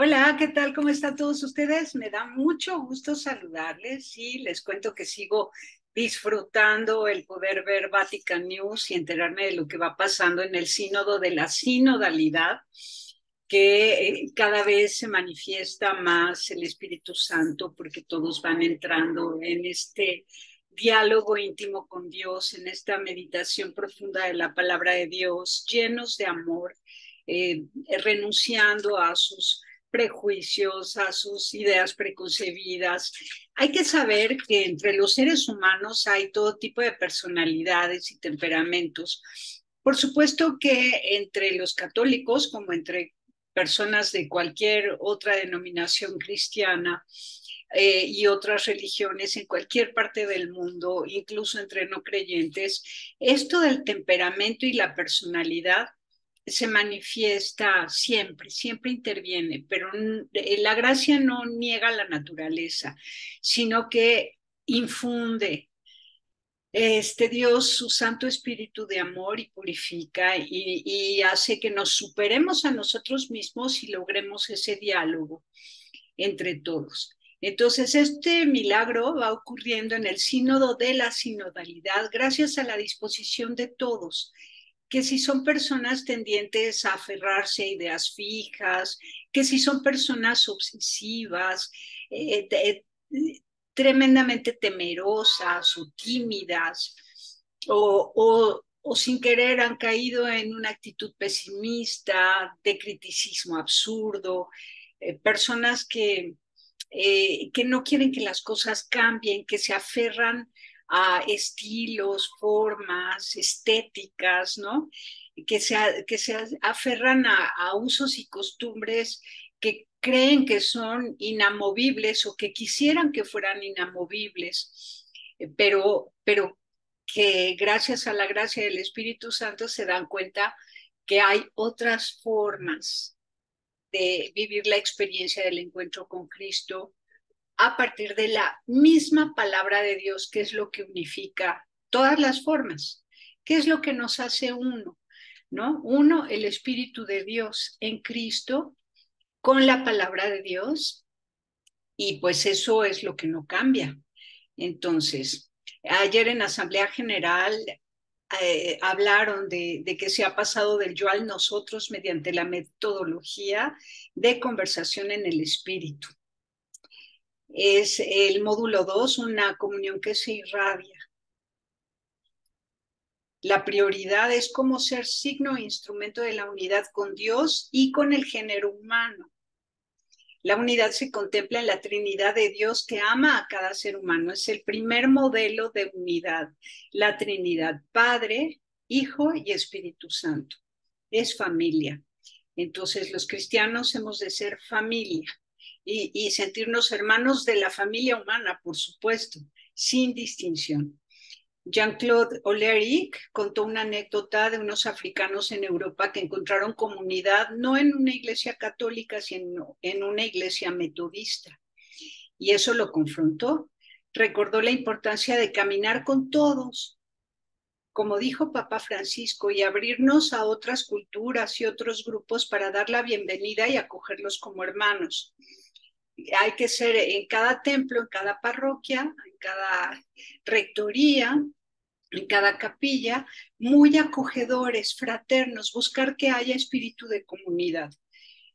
Hola, ¿qué tal? ¿Cómo están todos ustedes? Me da mucho gusto saludarles y les cuento que sigo disfrutando el poder ver Vatican News y enterarme de lo que va pasando en el sínodo de la sinodalidad, que eh, cada vez se manifiesta más el Espíritu Santo porque todos van entrando en este diálogo íntimo con Dios, en esta meditación profunda de la palabra de Dios, llenos de amor, eh, renunciando a sus prejuicios, a sus ideas preconcebidas. Hay que saber que entre los seres humanos hay todo tipo de personalidades y temperamentos. Por supuesto que entre los católicos, como entre personas de cualquier otra denominación cristiana, eh, y otras religiones en cualquier parte del mundo, incluso entre no creyentes, esto del temperamento y la personalidad se manifiesta siempre, siempre interviene, pero eh, la gracia no niega la naturaleza, sino que infunde este Dios su Santo Espíritu de amor y purifica y, y hace que nos superemos a nosotros mismos y logremos ese diálogo entre todos. Entonces, este milagro va ocurriendo en el sínodo de la sinodalidad gracias a la disposición de todos que si son personas tendientes a aferrarse a ideas fijas, que si son personas obsesivas, eh, eh, tremendamente temerosas o tímidas, o, sin querer han caído en una actitud pesimista, de criticismo absurdo, eh, personas que, que no quieren que las cosas cambien, que se aferran a estilos, formas, estéticas, ¿no? Que se, que se aferran a, usos y costumbres que creen que son inamovibles o que quisieran que fueran inamovibles, pero, pero que gracias a la gracia del Espíritu Santo se dan cuenta que hay otras formas de vivir la experiencia del encuentro con Cristo a partir de la misma palabra de Dios, que es lo que unifica todas las formas, que es lo que nos hace uno, ¿no? Uno, el Espíritu de Dios en Cristo, con la palabra de Dios, y pues eso es lo que no cambia. Entonces, ayer en Asamblea General eh, hablaron de, de, que se ha pasado del yo al nosotros mediante la metodología de conversación en el espíritu es el módulo 2, una comunión que se irradia. La prioridad es cómo ser signo e instrumento de la unidad con Dios y con el género humano. La unidad se contempla en la Trinidad de Dios que ama a cada ser humano. Es el primer modelo de unidad. La Trinidad, Padre, Hijo y Espíritu Santo. Es familia. Entonces los cristianos hemos de ser familia y, sentirnos hermanos de la familia humana, por supuesto, sin distinción. Jean-Claude Oleric contó una anécdota de unos africanos en Europa que encontraron comunidad no en una iglesia católica, sino en una iglesia metodista. Y eso lo confrontó. Recordó la importancia de caminar con todos, como dijo Papa Francisco, y abrirnos a otras culturas y otros grupos para dar la bienvenida y acogerlos como hermanos hay que ser en cada templo, en cada parroquia, en cada rectoría, en cada capilla, muy acogedores, fraternos, buscar que haya espíritu de comunidad.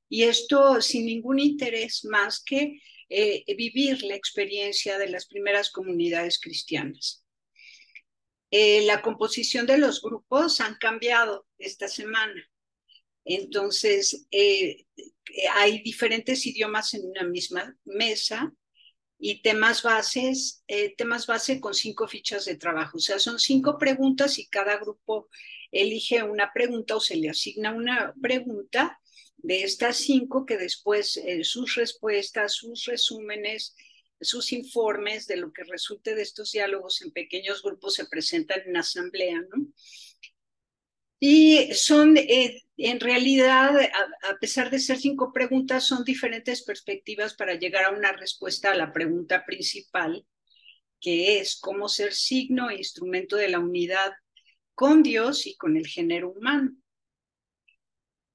Y esto sin ningún interés más que eh, vivir la experiencia de las primeras comunidades cristianas. Eh, la composición de los grupos han cambiado esta semana. Entonces, eh, hay diferentes idiomas en una misma mesa y temas bases, eh, temas base con cinco fichas de trabajo. O sea, son cinco preguntas y cada grupo elige una pregunta o se le asigna una pregunta de estas cinco que después eh, sus respuestas, sus resúmenes, sus informes de lo que resulte de estos diálogos en pequeños grupos se presentan en asamblea, ¿no? Y son, eh, en realidad, a, pesar de ser cinco preguntas, son diferentes perspectivas para llegar a una respuesta a la pregunta principal, que es cómo ser signo e instrumento de la unidad con Dios y con el género humano.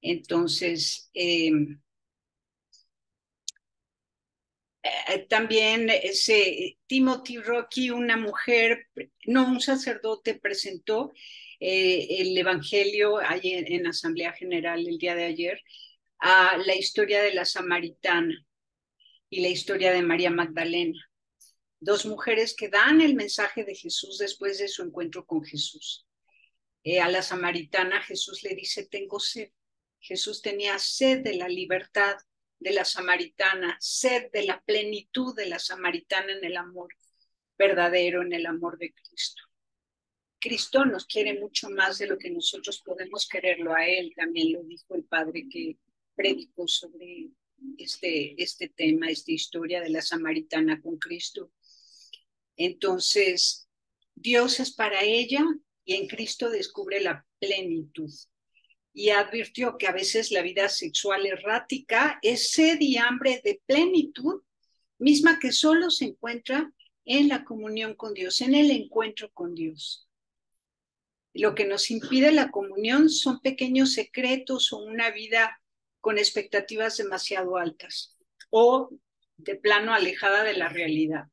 Entonces, em, Eh, también ese Timothy Rocky, una mujer, no un sacerdote, presentó eh, el Evangelio en, en, Asamblea General el día de ayer a la historia de la Samaritana y la historia de María Magdalena. Dos mujeres que dan el mensaje de Jesús después de su encuentro con Jesús. Eh, a la Samaritana Jesús le dice, tengo sed. Jesús tenía sed de la libertad de la Samaritana, sed de la plenitud de la Samaritana en el amor verdadero, en el amor de Cristo. Cristo nos quiere mucho más de lo que nosotros podemos quererlo a Él, también lo dijo el Padre que predicó sobre este, este tema, esta historia de la Samaritana con Cristo. Entonces, Dios es para ella y en Cristo descubre la plenitud. Y advirtió que a veces la vida sexual errática es sed y hambre de plenitud, misma que solo se encuentra en la comunión con Dios, en el encuentro con Dios. Lo que nos impide la comunión son pequeños secretos o una vida con expectativas demasiado altas o de plano alejada de la realidad.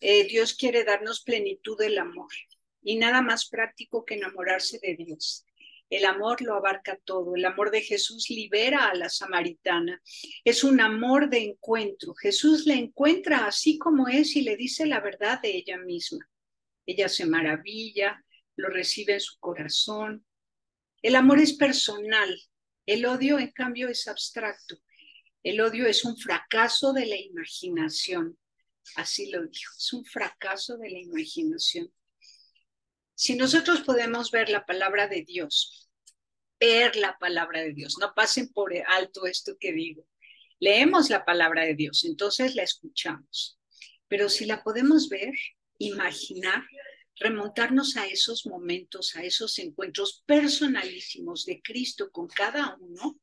Eh, Dios quiere darnos plenitud del amor y nada más práctico que enamorarse de Dios. El amor lo abarca todo. El amor de Jesús libera a la samaritana. Es un amor de encuentro. Jesús la encuentra así como es y le dice la verdad de ella misma. Ella se maravilla, lo recibe en su corazón. El amor es personal. El odio, en cambio, es abstracto. El odio es un fracaso de la imaginación. Así lo dijo. Es un fracaso de la imaginación. Si nosotros podemos ver la palabra de Dios, ver la palabra de Dios, no pasen por alto esto que digo. Leemos la palabra de Dios, entonces la escuchamos. Pero si la podemos ver, imaginar, remontarnos a esos momentos, a esos encuentros personalísimos de Cristo con cada uno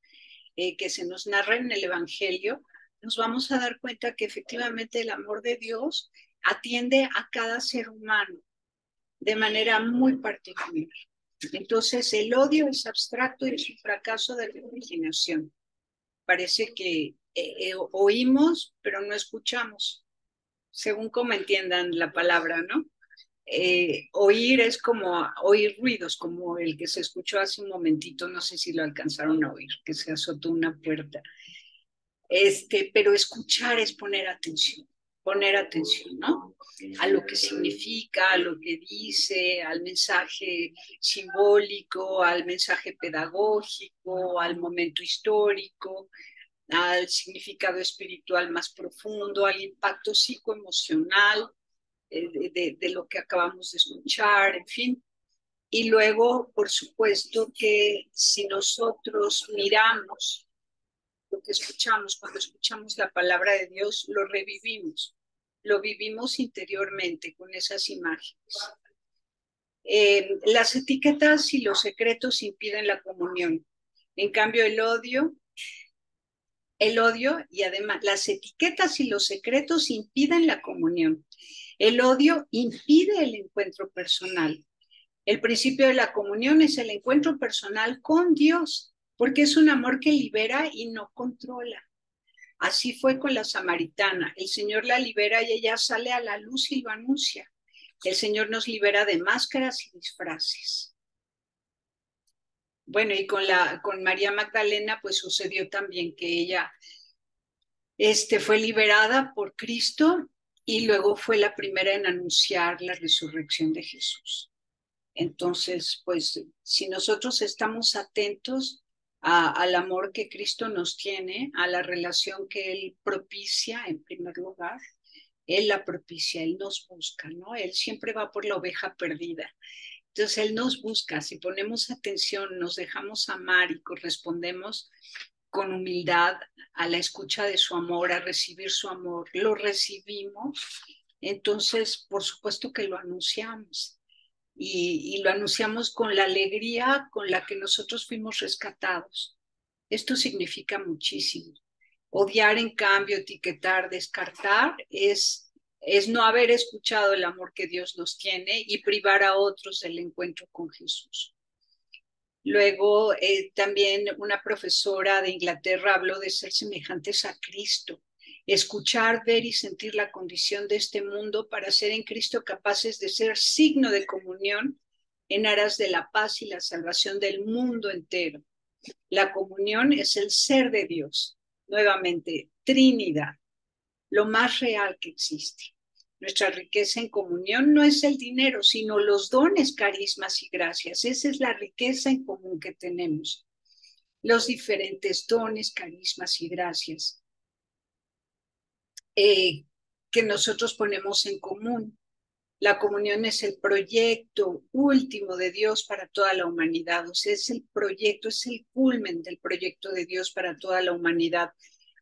eh, que se nos narra en el Evangelio, nos vamos a dar cuenta que efectivamente el amor de Dios atiende a cada ser humano de manera muy particular. Entonces, el odio es abstracto y es un fracaso de la imaginación. Parece que eh, eh, oímos, pero no escuchamos, según como entiendan la palabra, ¿no? Eh, oír es como oír ruidos, como el que se escuchó hace un momentito, no sé si lo alcanzaron a oír, que se azotó una puerta. Este, pero escuchar es poner atención poner atención, ¿no? A lo que significa, a lo que dice, al mensaje simbólico, al mensaje pedagógico, al momento histórico, al significado espiritual más profundo, al impacto psicoemocional de, de, lo que acabamos de escuchar, en fin. Y luego, por supuesto, que si nosotros miramos lo que escuchamos, cuando escuchamos la palabra de Dios, lo revivimos, lo vivimos interiormente con esas imágenes. Eh, las etiquetas y los secretos impiden la comunión. En cambio, el odio, el odio y además las etiquetas y los secretos impiden la comunión. El odio impide el encuentro personal. El principio de la comunión es el encuentro personal con Dios porque es un amor que libera y no controla. Así fue con la samaritana. El Señor la libera y ella sale a la luz y lo anuncia. El Señor nos libera de máscaras y disfraces. Bueno, y con, la, con María Magdalena, pues sucedió también que ella este, fue liberada por Cristo y luego fue la primera en anunciar la resurrección de Jesús. Entonces, pues si nosotros estamos atentos, al amor que Cristo nos tiene, a la relación que Él propicia en primer lugar. Él la propicia, Él nos busca, ¿no? Él siempre va por la oveja perdida. Entonces Él nos busca, si ponemos atención, nos dejamos amar y correspondemos con humildad a la escucha de su amor, a recibir su amor, lo recibimos, entonces por supuesto que lo anunciamos y, lo anunciamos con la alegría con la que nosotros fuimos rescatados. Esto significa muchísimo. Odiar, en cambio, etiquetar, descartar, es, es no haber escuchado el amor que Dios nos tiene y privar a otros del encuentro con Jesús. Luego, eh, también una profesora de Inglaterra habló de ser semejantes a Cristo. escuchar, ver y sentir la condición de este mundo para ser en Cristo capaces de ser signo de comunión en aras de la paz y la salvación del mundo entero. La comunión es el ser de Dios, nuevamente, Trinidad, lo más real que existe. Nuestra riqueza en comunión no es el dinero, sino los dones, carismas y gracias. Esa es la riqueza en común que tenemos. Los diferentes dones, carismas y gracias eh, que nosotros ponemos en común. La comunión es el proyecto último de Dios para toda la humanidad, o sea, es el proyecto, es el culmen del proyecto de Dios para toda la humanidad,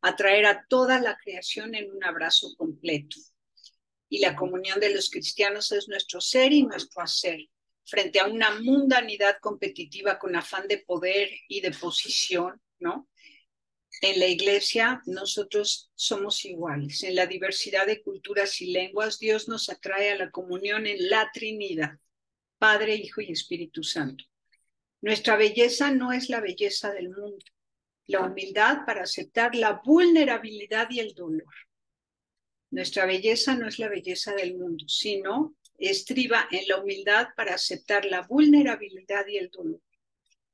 atraer a toda la creación en un abrazo completo. Y la comunión de los cristianos es nuestro ser y nuestro hacer, frente a una mundanidad competitiva con afán de poder y de posición, ¿no? en la iglesia nosotros somos iguales. En la diversidad de culturas y lenguas, Dios nos atrae a la comunión en la Trinidad, Padre, Hijo y Espíritu Santo. Nuestra belleza no es la belleza del mundo, la humildad para aceptar la vulnerabilidad y el dolor. Nuestra belleza no es la belleza del mundo, sino estriba en la humildad para aceptar la vulnerabilidad y el dolor.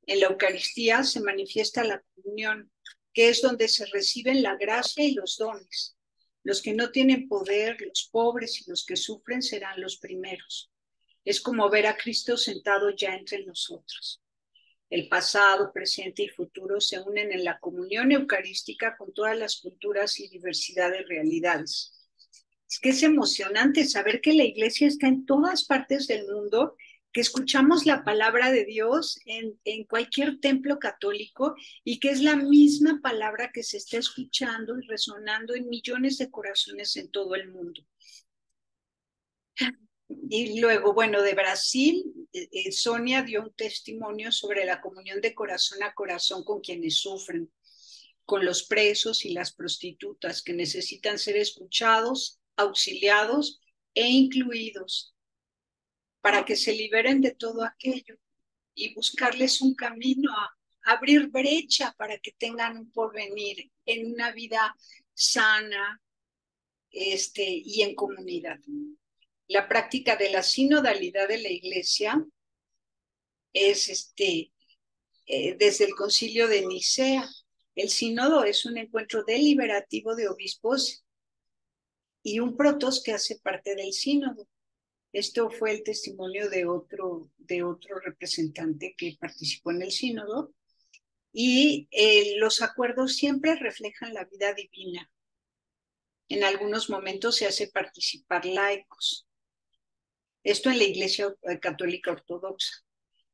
En la Eucaristía se manifiesta la comunión, que es donde se reciben la gracia y los dones. Los que no tienen poder, los pobres y los que sufren serán los primeros. Es como ver a Cristo sentado ya entre nosotros. El pasado, presente y futuro se unen en la comunión eucarística con todas las culturas y diversidad de realidades. Es que es emocionante saber que la iglesia está en todas partes del mundo que escuchamos la palabra de Dios en, en, cualquier templo católico y que es la misma palabra que se está escuchando y resonando en millones de corazones en todo el mundo. Y luego, bueno, de Brasil, eh, eh, Sonia dio un testimonio sobre la comunión de corazón a corazón con quienes sufren, con los presos y las prostitutas que necesitan ser escuchados, auxiliados e incluidos para que se liberen de todo aquello y buscarles un camino a abrir brecha para que tengan un porvenir en una vida sana este, y en comunidad. La práctica de la sinodalidad de la iglesia es este, eh, desde el concilio de Nicea. El sínodo es un encuentro deliberativo de obispos y un protos que hace parte del sínodo. Esto fue el testimonio de otro, de otro representante que participó en el sínodo. Y eh, los acuerdos siempre reflejan la vida divina. En algunos momentos se hace participar laicos. Esto en la Iglesia Católica Ortodoxa.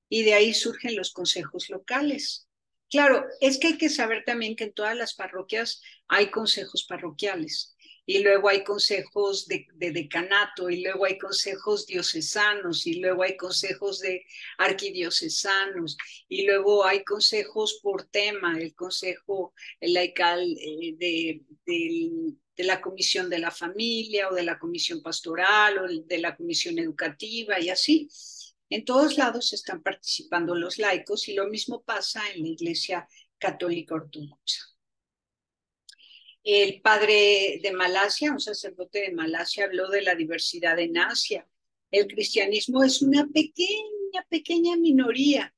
Y de ahí surgen los consejos locales. Claro, es que hay que saber también que en todas las parroquias hay consejos parroquiales y luego hay consejos de, decanato, y luego hay consejos diocesanos, y luego hay consejos de arquidiocesanos, y luego hay consejos por tema, el consejo laical eh, de, de la comisión de la familia, o de la comisión pastoral, o de la comisión educativa, y así. En todos lados están participando los laicos, y lo mismo pasa en la Iglesia Católica Ortodoxa. El padre de Malasia, un sacerdote de Malasia, habló de la diversidad en Asia. El cristianismo es una pequeña, pequeña minoría.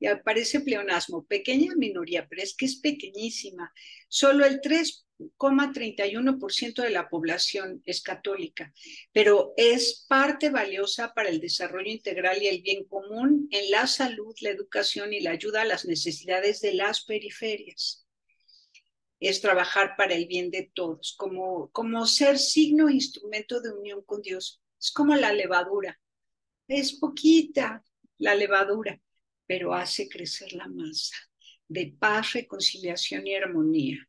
Y aparece pleonasmo, pequeña minoría, pero es que es pequeñísima. Solo el 3,31% de la población es católica, pero es parte valiosa para el desarrollo integral y el bien común en la salud, la educación y la ayuda a las necesidades de las periferias es trabajar para el bien de todos, como, como ser signo e instrumento de unión con Dios. Es como la levadura. Es poquita la levadura, pero hace crecer la masa de paz, reconciliación y armonía.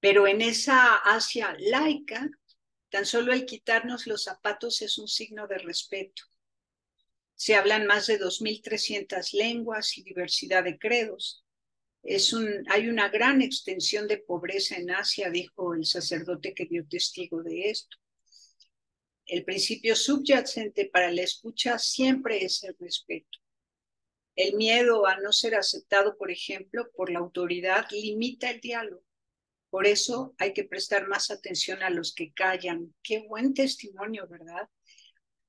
Pero en esa Asia laica, tan solo el quitarnos los zapatos es un signo de respeto. Se hablan más de 2.300 lenguas y diversidad de credos hay una gran extensión de pobreza en Asia, dijo el sacerdote que dio testigo de esto. El principio subyacente para la escucha siempre es el respeto. El miedo a no ser aceptado, por ejemplo, por la autoridad limita el diálogo. Por eso hay que prestar más atención a los que callan. Qué buen testimonio, ¿verdad?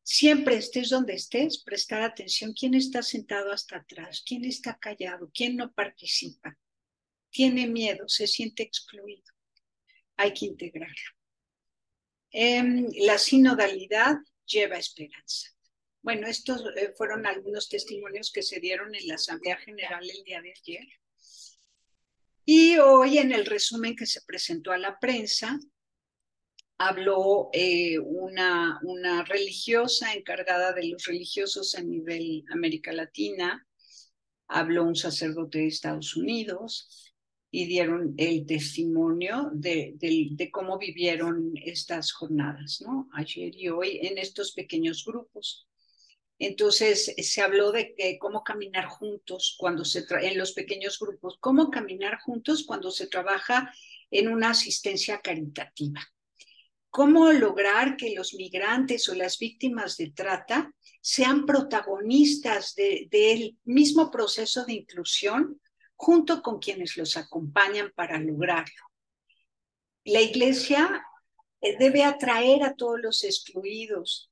Siempre estés donde estés, prestar atención. ¿Quién está sentado hasta atrás? ¿Quién está callado? ¿Quién no participa? Tiene miedo, se siente excluido. Hay que integrarlo. Em, la sinodalidad lleva esperanza. Bueno, estos eh, fueron algunos testimonios que se dieron en la Asamblea General el día de ayer. Y hoy en el resumen que se presentó a la prensa, habló eh, una, una religiosa encargada de los religiosos a nivel América Latina, habló un sacerdote de Estados Unidos y dieron el testimonio de, de, cómo vivieron estas jornadas, ¿no? Ayer y hoy en estos pequeños grupos. Entonces se habló de cómo caminar juntos cuando se en los pequeños grupos, cómo caminar juntos cuando se trabaja en una asistencia caritativa. Cómo lograr que los migrantes o las víctimas de trata sean protagonistas del mismo proceso de inclusión junto con quienes los acompañan para lograrlo. La iglesia eh, debe atraer a todos los excluidos,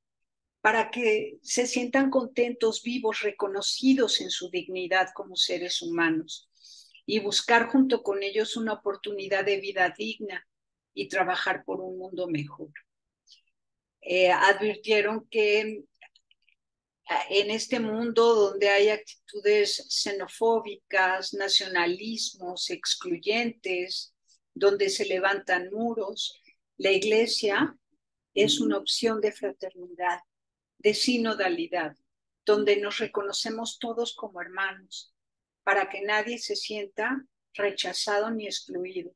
para que se sientan contentos, vivos, reconocidos en su dignidad como seres humanos y buscar junto con ellos una oportunidad de vida digna y trabajar por un mundo mejor. Eh, advirtieron que ah, en este mundo donde hay actitudes xenofóbicas, nacionalismos, excluyentes, donde se levantan muros, la iglesia es una opción de fraternidad de sinodalidad, donde nos reconocemos todos como hermanos, para que nadie se sienta rechazado ni excluido.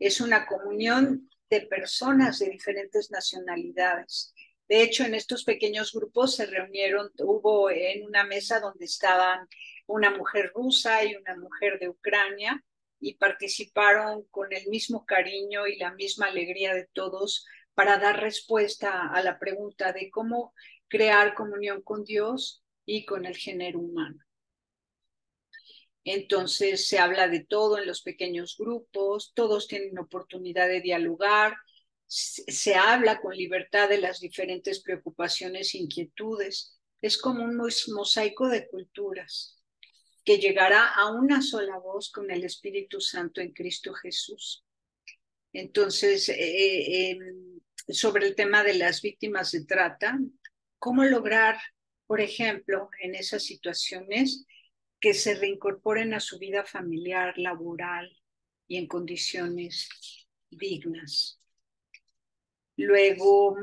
Es una comunión de personas de diferentes nacionalidades. De hecho, en estos pequeños grupos se reunieron, hubo en una mesa donde estaban una mujer rusa y una mujer de Ucrania y participaron con el mismo cariño y la misma alegría de todos para dar respuesta a la pregunta de cómo crear comunión con Dios y con el género humano. Entonces se habla de todo en los pequeños grupos, todos tienen oportunidad de dialogar, se habla con libertad de las diferentes preocupaciones e inquietudes. Es como un mosaico de culturas que llegará a una sola voz con el Espíritu Santo en Cristo Jesús. Entonces, eh, eh, em, sobre el tema de las víctimas de trata, ¿Cómo lograr, por ejemplo, en esas situaciones que se reincorporen a su vida familiar, laboral y en condiciones dignas? Luego,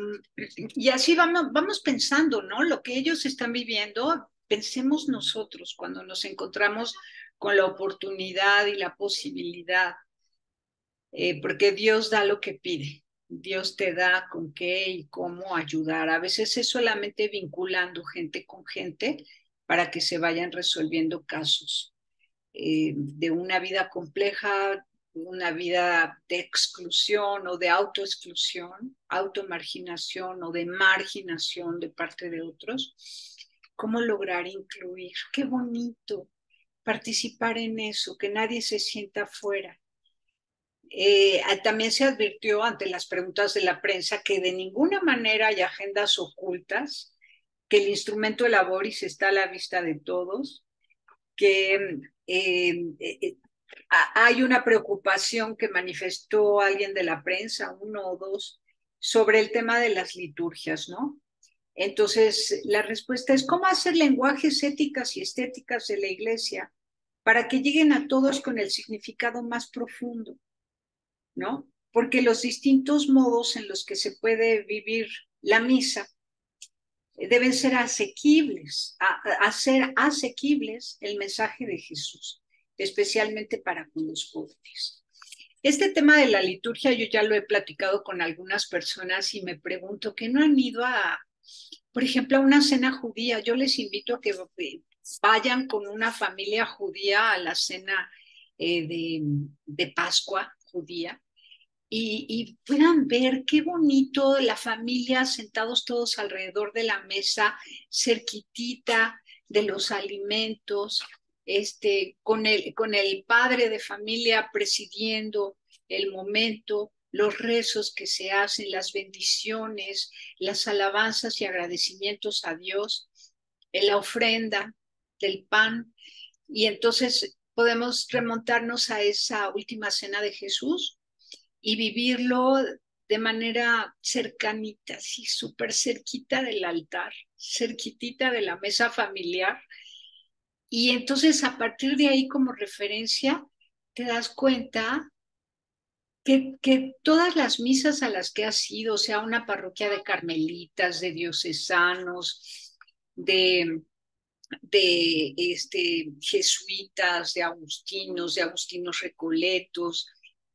y así vamos, pensando, ¿no? Lo que ellos están viviendo, pensemos nosotros cuando nos encontramos con la oportunidad y la posibilidad, eh, porque Dios da lo que pide. Dios te da con qué y cómo ayudar. A veces es solamente vinculando gente con gente para que se vayan resolviendo casos eh, de una vida compleja, una vida de exclusión o de autoexclusión, automarginación o de marginación de parte de otros. ¿Cómo lograr incluir? Qué bonito participar en eso, que nadie se sienta fuera eh, también se advirtió ante las preguntas de la prensa que de ninguna manera hay agendas ocultas, que el instrumento de laboris está a la vista de todos, que eh, eh, hay una preocupación que manifestó alguien de la prensa, uno o dos, sobre el tema de las liturgias, ¿no? Entonces, la respuesta es cómo hacer lenguajes éticas y estéticas de la iglesia para que lleguen a todos con el significado más profundo. ¿no? Porque los distintos modos en los que se puede vivir la misa deben ser asequibles, hacer asequibles el mensaje de Jesús, especialmente para con los pobres. Este tema de la liturgia yo ya lo he platicado con algunas personas y me pregunto que no han ido a, por ejemplo, a una cena judía. Yo les invito a que vayan con una familia judía a la cena eh, de, de Pascua judía y, puedan ver qué bonito la familia sentados todos alrededor de la mesa, cerquitita de los alimentos, este, con, el, con el padre de familia presidiendo el momento, los rezos que se hacen, las bendiciones, las alabanzas y agradecimientos a Dios, en la ofrenda del pan. Y entonces podemos remontarnos a esa última cena de Jesús y vivirlo de manera cercanita, así súper cerquita del altar, cerquitita de la mesa familiar. Y entonces a partir de ahí como referencia, te das cuenta que, que, todas las misas a las que has ido, sea una parroquia de carmelitas, de diocesanos, de, de este, jesuitas, de agustinos, de agustinos recoletos,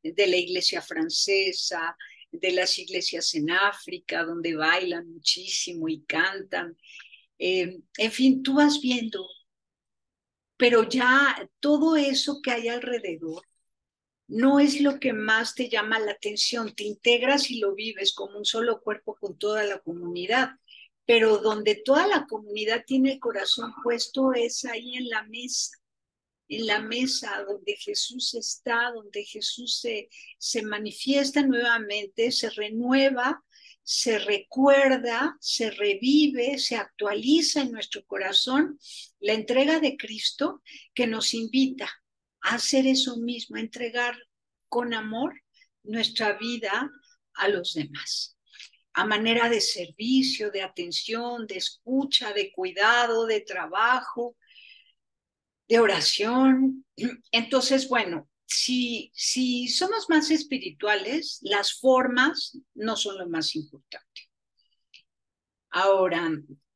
de la iglesia francesa, de las iglesias en África, donde bailan muchísimo y cantan. Eh, en fin, tú vas viendo, pero ya todo eso que hay alrededor no es lo que más te llama la atención, te integras y lo vives como un solo cuerpo con toda la comunidad, pero donde toda la comunidad tiene el corazón puesto es ahí en la mesa en la mesa donde Jesús está, donde Jesús se, se manifiesta nuevamente, se renueva, se recuerda, se revive, se actualiza en nuestro corazón la entrega de Cristo que nos invita a hacer eso mismo, a entregar con amor nuestra vida a los demás, a manera de servicio, de atención, de escucha, de cuidado, de trabajo, de oración. Entonces, bueno, si, si somos más espirituales, las formas no son lo más importante. Ahora,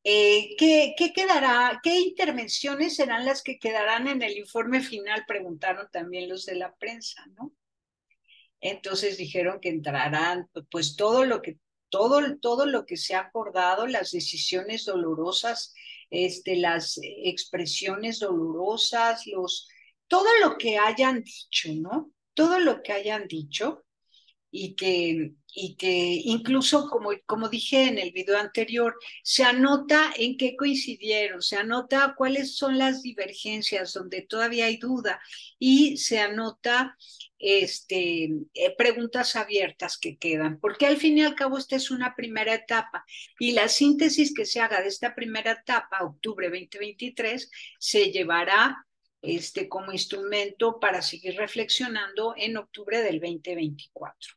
eh, ¿qué, ¿qué, quedará? ¿Qué intervenciones serán las que quedarán en el informe final? Preguntaron también los de la prensa, ¿no? Entonces dijeron que entrarán, pues todo lo que, todo, todo lo que se ha acordado, las decisiones dolorosas este, las expresiones dolorosas, los, todo lo que hayan dicho, ¿no? Todo lo que hayan dicho y que, y que incluso, como, como dije en el video anterior, se anota en qué coincidieron, se anota cuáles son las divergencias donde todavía hay duda y se anota este, eh, preguntas abiertas que quedan, porque al fin y al cabo esta es una primera etapa y la síntesis que se haga de esta primera etapa, octubre 2023, se llevará este, como instrumento para seguir reflexionando en octubre del 2024.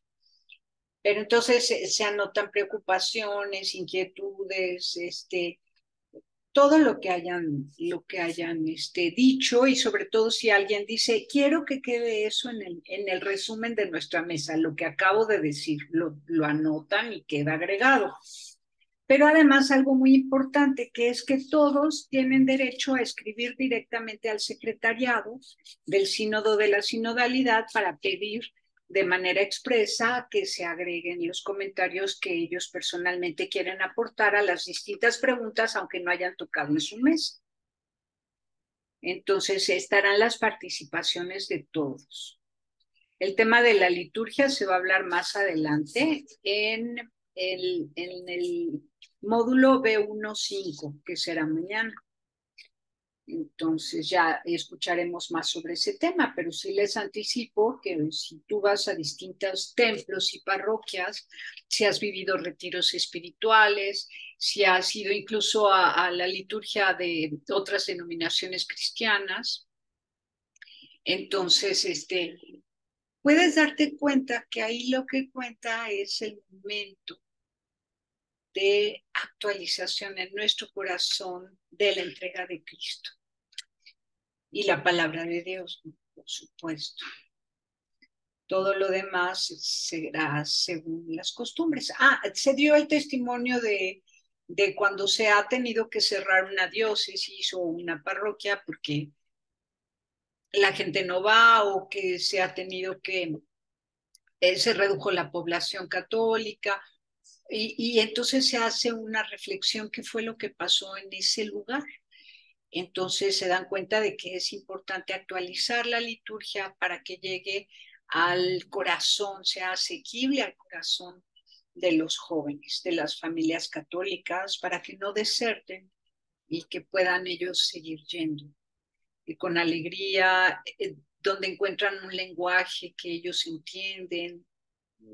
Pero entonces se anotan preocupaciones, inquietudes, este, todo lo que hayan, lo que hayan este, dicho y sobre todo si alguien dice, quiero que quede eso en el, en el resumen de nuestra mesa, lo que acabo de decir, lo, lo anotan y queda agregado. Pero además algo muy importante que es que todos tienen derecho a escribir directamente al secretariado del sínodo de la sinodalidad para pedir de manera expresa que se agreguen los comentarios que ellos personalmente quieren aportar a las distintas preguntas, aunque no hayan tocado en su mes. Entonces estarán las participaciones de todos. El tema de la liturgia se va a hablar más adelante en el, en el módulo B15, que será mañana. Entonces ya escucharemos más sobre ese tema, pero sí les anticipo que si tú vas a distintos templos y parroquias, si has vivido retiros espirituales, si has ido incluso a, la liturgia de otras denominaciones cristianas, entonces este, puedes darte cuenta que ahí lo que cuenta es el momento de actualización en nuestro corazón de la entrega de Cristo y la palabra de Dios, por supuesto. Todo lo demás será según las costumbres. Ah, se dio el testimonio de, de cuando se ha tenido que cerrar una diócesis o una parroquia porque la gente no va o que se ha tenido que, eh, se redujo la población católica y, entonces se hace una reflexión qué fue lo que pasó en ese lugar entonces se dan cuenta de que es importante actualizar la liturgia para que llegue al corazón, sea asequible al corazón de los jóvenes, de las familias católicas, para que no deserten y que puedan ellos seguir yendo. Y con alegría, eh, donde encuentran un lenguaje que ellos entienden.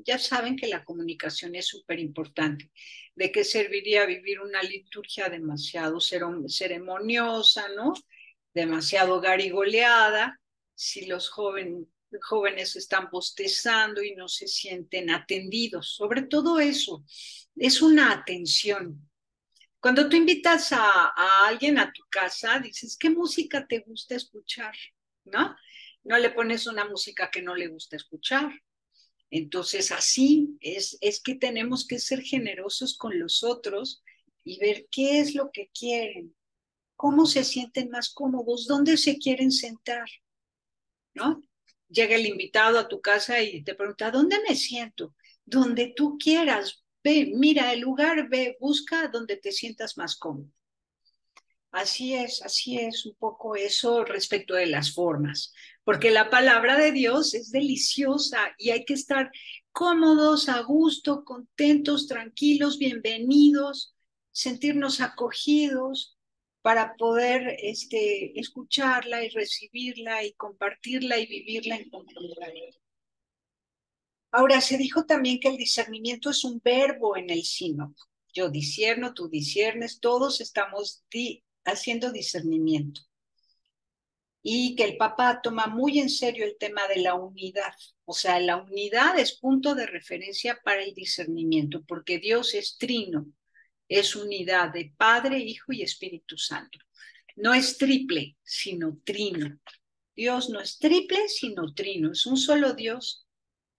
Ya saben que la comunicación es súper importante. ¿De qué serviría vivir una liturgia demasiado ceremoniosa, ¿no? Demasiado garigoleada, si los jóvenes, jóvenes están bostezando y no se sienten atendidos. Sobre todo eso, es una atención. Cuando tú invitas a, a alguien a tu casa, dices, ¿qué música te gusta escuchar? ¿No? No le pones una música que no le gusta escuchar. Entonces, así es, es que tenemos que ser generosos con los otros y ver qué es lo que quieren, cómo se sienten más cómodos, dónde se quieren sentar, ¿no? Llega el invitado a tu casa y te pregunta, ¿dónde me siento? Donde tú quieras, ve, mira el lugar, ve, busca donde te sientas más cómodo. Así es, así es un poco eso respecto de las formas, porque la palabra de Dios es deliciosa y hay que estar cómodos, a gusto, contentos, tranquilos, bienvenidos, sentirnos acogidos para poder este, escucharla y recibirla y compartirla y vivirla en comunidad. Ahora, se dijo también que el discernimiento es un verbo en el sínodo. Yo disierno, tú disiernes, todos estamos haciendo discernimiento. Y que el Papa toma muy en serio el tema de la unidad. O sea, la unidad es punto de referencia para el discernimiento, porque Dios es trino, es unidad de Padre, Hijo y Espíritu Santo. No es triple, sino trino. Dios no es triple, sino trino. Es un solo Dios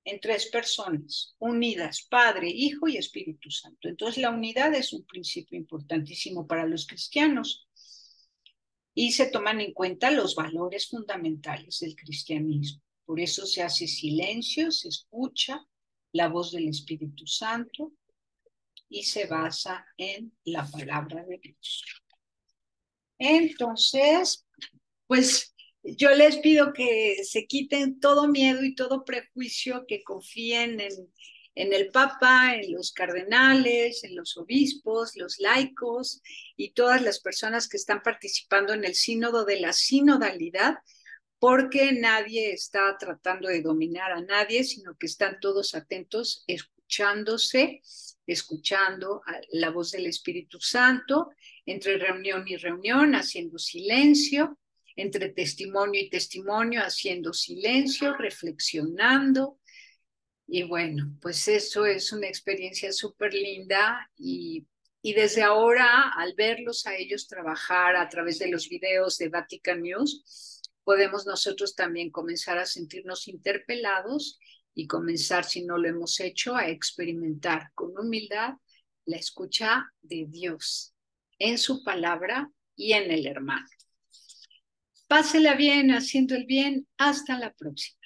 en tres personas, unidas, Padre, Hijo y Espíritu Santo. Entonces la unidad es un principio importantísimo para los cristianos y se toman en cuenta los valores fundamentales del cristianismo. Por eso se hace silencio, se escucha la voz del Espíritu Santo y se basa en la palabra de Dios. Entonces, pues yo les pido que se quiten todo miedo y todo prejuicio, que confíen en, en el Papa, en los cardenales, en los obispos, los laicos y todas las personas que están participando en el sínodo de la sinodalidad, porque nadie está tratando de dominar a nadie, sino que están todos atentos, escuchándose, escuchando la voz del Espíritu Santo, entre reunión y reunión, haciendo silencio entre testimonio y testimonio, haciendo silencio, reflexionando. Y bueno, pues eso es una experiencia súper linda y, y desde ahora, al verlos a ellos trabajar a través de los videos de Vatican News, podemos nosotros también comenzar a sentirnos interpelados y comenzar, si no lo hemos hecho, a experimentar con humildad la escucha de Dios en su palabra y en el hermano. Pásela bien haciendo el bien. Hasta la próxima.